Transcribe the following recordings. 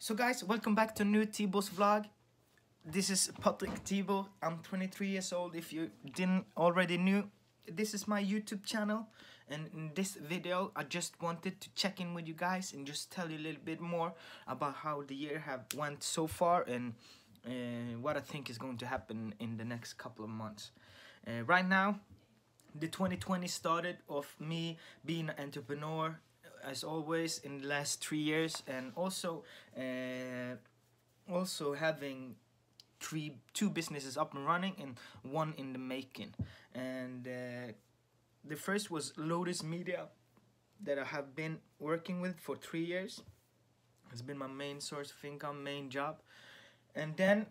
So guys, welcome back to new Tibor's vlog. This is Patrik Tibor. I'm 23 years old. If you didn't already knew, this is my YouTube channel. And in this video, I just wanted to check in with you guys and just tell you a little bit more about how the year have went so far and uh, what I think is going to happen in the next couple of months. Uh, right now, the 2020 started of me being an entrepreneur as always in the last three years and also uh, also having three two businesses up and running and one in the making. And uh, the first was Lotus Media that I have been working with for three years. It's been my main source of income main job. And then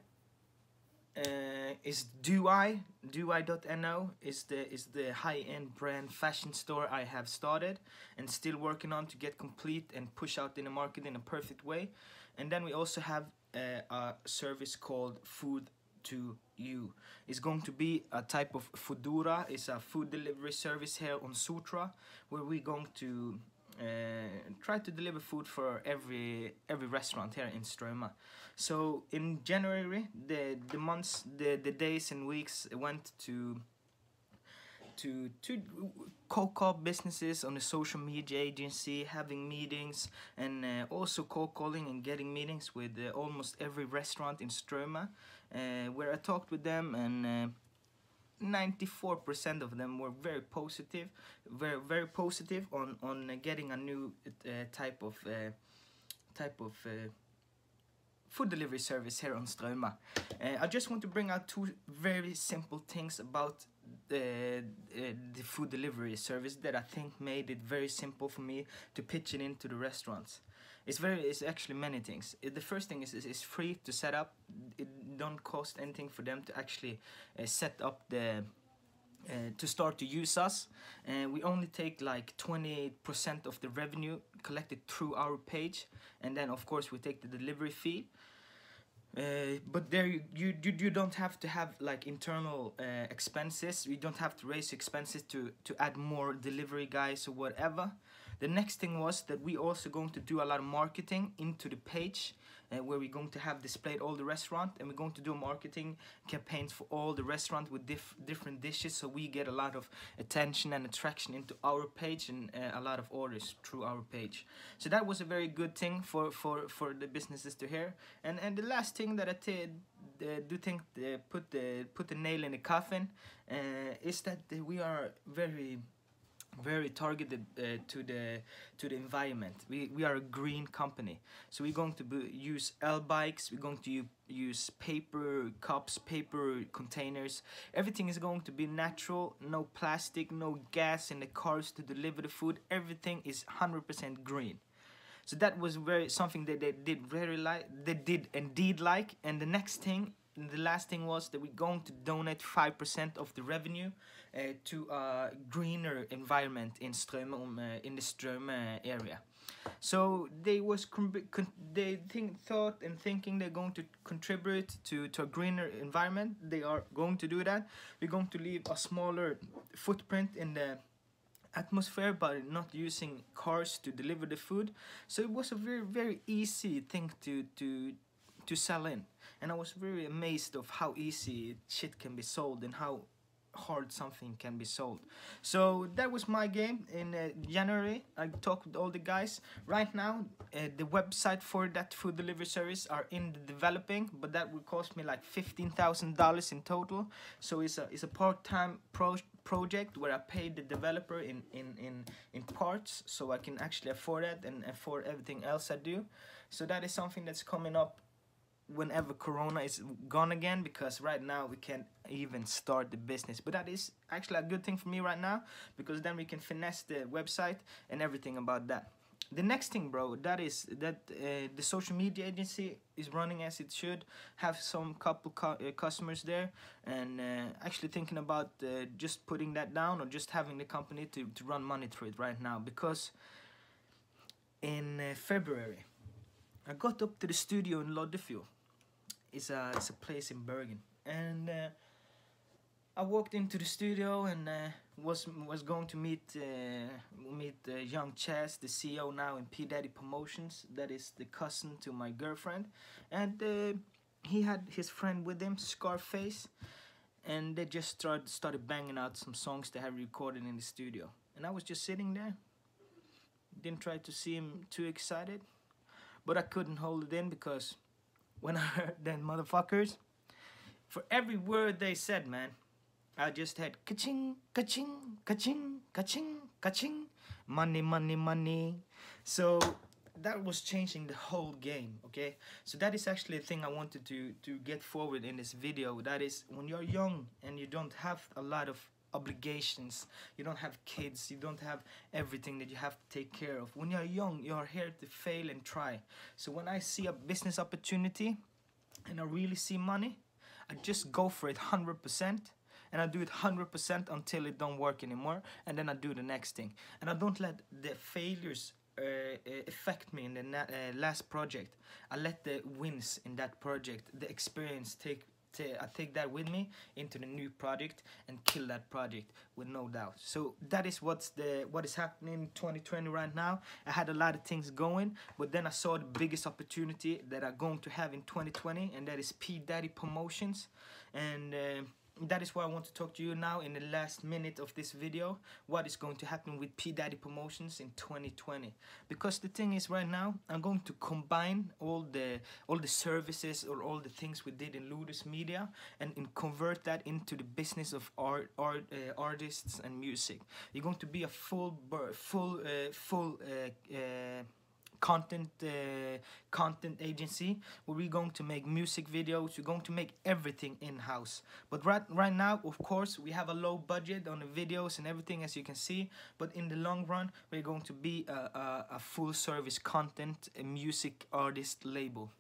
uh, is DoI DoI.no is the is the high-end brand fashion store I have started and still working on to get complete and push out in the market in a perfect way. And then we also have uh, a service called Food to You. It's going to be a type of Foodora. It's a food delivery service here on Sutra where we're going to uh, try to deliver food for every every restaurant here in Strömmen. So in January, the the months, the the days and weeks went to to to call businesses on the social media agency, having meetings, and uh, also cold calling and getting meetings with uh, almost every restaurant in Strömmen, uh, where I talked with them and 94% of them were very positive very very positive on on getting a new uh, type of uh, type of uh, food delivery service here on Strömma. Uh, I just want to bring out two very simple things about the, uh, the food delivery service that I think made it very simple for me to pitch it into the restaurants. It's very, it's actually many things. The first thing is, is it's free to set up. It don't cost anything for them to actually uh, set up the uh, to start to use us. And we only take like 28% of the revenue collected through our page. And then of course we take the delivery fee. Uh, but there you, you you don't have to have like internal uh, expenses. You don't have to raise expenses to to add more delivery guys or whatever. The next thing was that we also going to do a lot of marketing into the page uh, where we're going to have displayed all the restaurant and we're going to do marketing campaigns for all the restaurant with diff different dishes so we get a lot of attention and attraction into our page and uh, a lot of orders through our page. So that was a very good thing for for for the businesses to hear. And and the last thing that I did uh, do think uh, put the put the nail in the coffin uh, is that we are very very targeted uh, to the to the environment. We we are a green company. So we're going to use l bikes we're going to use paper cups paper containers. Everything is going to be natural no plastic no gas in the cars to deliver the food. Everything is 100% green. So that was very something that they did very like they did indeed like. And the next thing the last thing was that we're going to donate 5% of the revenue uh, to a greener environment in Strömmen, uh, in the Strömmen area. So they was they think thought and thinking they're going to contribute to to a greener environment. They are going to do that. We're going to leave a smaller footprint in the atmosphere by not using cars to deliver the food. So it was a very very easy thing to to to sell in and I was very amazed of how easy shit can be sold and how hard something can be sold. So that was my game in uh, January. I talked with all the guys. Right now uh, the website for that food delivery service are in the developing but that will cost me like $15,000 in total. So it's a it's a part-time pro project where I pay the developer in, in, in, in parts so I can actually afford it and afford everything else I do. So that is something that's coming up whenever corona is gone again because right now we can't even start the business. But that is actually a good thing for me right now because then we can finesse the website and everything about that. The next thing bro that is that uh, the social media agency is running as it should. Have some couple uh, customers there and uh, actually thinking about uh, just putting that down or just having the company to, to run money through it right now. Because in uh, February I got up to the studio in Loddefjord it's a it's a place in Bergen, and uh, I walked into the studio and uh, was was going to meet uh, meet uh, YoungChaz, the CEO now in P Daddy Promotions. That is the cousin to my girlfriend, and uh, he had his friend with him, SkarFace, and they just started started banging out some songs they had recorded in the studio. And I was just sitting there, didn't try to seem too excited, but I couldn't hold it in because when I heard them motherfuckers, for every word they said, man, I just had ka-ching, ka-ching, ka-ching, ka-ching, ka-ching, money, money, money. So that was changing the whole game, okay? So that is actually a thing I wanted to, to get forward in this video. That is, when you're young and you don't have a lot of obligations, you don't have kids, you don't have everything that you have to take care of. When you're young, you're here to fail and try. So when I see a business opportunity and I really see money, I just go for it 100% and I do it 100% until it don't work anymore and then I do the next thing and I don't let the failures uh, uh affect me in the uh, last project I let the wins in that project the experience take I take that with me into the new project and kill that project with no doubt. So that is what's the what is happening in 2020 right now. I had a lot of things going, but then I saw the biggest opportunity that I'm going to have in 2020, and that is P Daddy Promotions, and. Uh, that is why I want to talk to you now in the last minute of this video what is going to happen with P Daddy Promotions in 2020 because the thing is right now I'm going to combine all the all the services or all the things we did in Ludus Media and, and convert that into the business of art, art uh, artists and music. You're going to be a full full uh, full uh, uh content uh, content agency where we're going to make music videos we're going to make everything in-house. But right right now of course we have a low budget on the videos and everything as you can see. But in the long run we're going to be a, a, a full service content music artist label.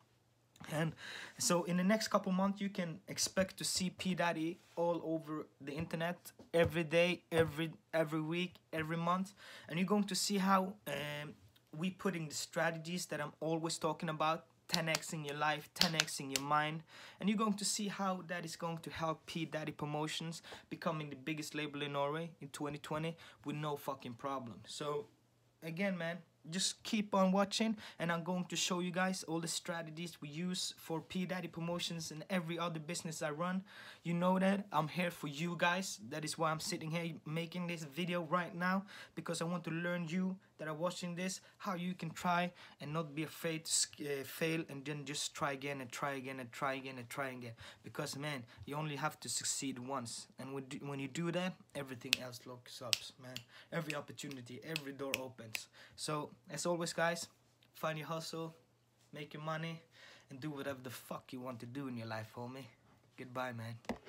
And so in the next couple months you can expect to see P Daddy all over the internet every day every every week every month. And you're going to see how um, we putting the strategies that I'm always talking about 10xing your life, 10xing your mind, and you're going to see how that is going to help P Daddy Promotions becoming the biggest label in Norway in 2020 with no fucking problem. So, again, man, just keep on watching and I'm going to show you guys all the strategies we use for P Daddy promotions and every other business I run. You know that I'm here for you guys. That is why I'm sitting here making this video right now because I want to learn you that are watching this how you can try and not be afraid to uh, fail and then just try again and try again and try again and try again. Because man you only have to succeed once. And when, you do that everything else looks up man. Every opportunity every door opens. So as always guys find your hustle make your money and do whatever the fuck you want to do in your life homie. Goodbye man